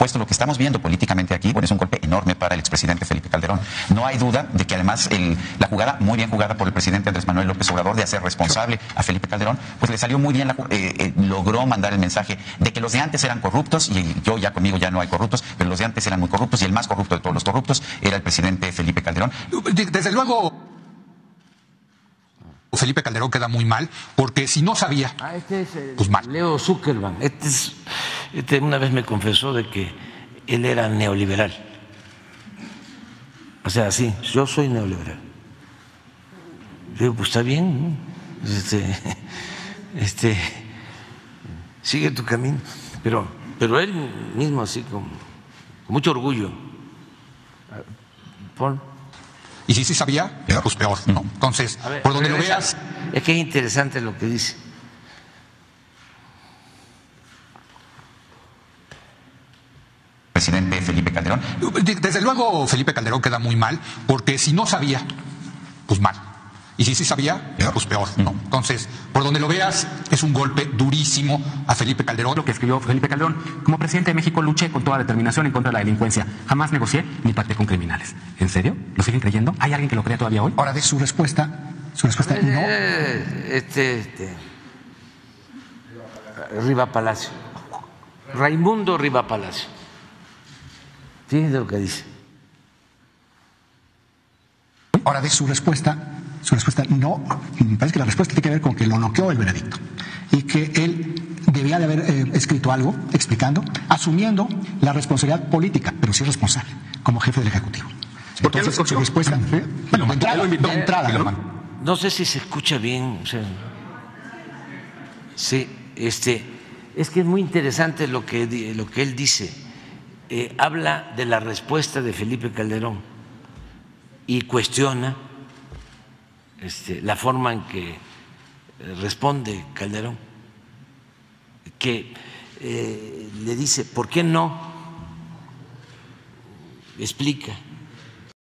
puesto lo que estamos viendo políticamente aquí, bueno, es un golpe enorme para el expresidente Felipe Calderón. No hay duda de que además el, la jugada, muy bien jugada por el presidente Andrés Manuel López Obrador, de hacer responsable a Felipe Calderón, pues le salió muy bien, la, eh, eh, logró mandar el mensaje de que los de antes eran corruptos, y yo ya conmigo ya no hay corruptos, pero los de antes eran muy corruptos, y el más corrupto de todos los corruptos era el presidente Felipe Calderón. Desde luego. Felipe Calderón queda muy mal, porque si no sabía, Ah, este es el Pues mal. Leo Zuckerman. Este, es- este una vez me confesó de que él era neoliberal. O sea, sí, yo soy neoliberal. Digo, pues está bien, ¿no? este, este, sigue tu camino. Pero, pero él mismo así con, con mucho orgullo. Y si sí sabía, pues peor. No. Entonces, ver, por donde lo veas, Es que es interesante lo que dice. Presidente Felipe Calderón, desde luego Felipe Calderón queda muy mal, porque si no sabía, pues mal. Y si sí sabía, pues peor. No. Entonces, por donde lo veas, es un golpe durísimo a Felipe Calderón. Lo que escribió Felipe Calderón, como presidente de México luché con toda determinación en contra de la delincuencia. Jamás negocié ni pacté con criminales. ¿En serio? ¿Lo siguen creyendo? ¿Hay alguien que lo crea todavía hoy? Ahora de su respuesta, su respuesta no. Eh, Este, este, Riva Palacio. Raimundo Riva Palacio. Fíjense lo que dice. Ahora de su respuesta, su respuesta no. Me parece que la respuesta tiene que ver con que lo noqueó el veredicto y que él debía de haber eh, escrito algo explicando, asumiendo la responsabilidad política, pero sí es responsable como jefe del ejecutivo. ¿Por qué lo Entonces, su respuesta, ¿eh? bueno, de entrada, de entrada, ¿no? No sé si se escucha bien. o sea, sí, este, es que es muy interesante lo que, lo que él dice. Eh, habla de la respuesta de Felipe Calderón y cuestiona este, la forma en que eh, responde Calderón, que eh, le dice, ¿por qué no? Explica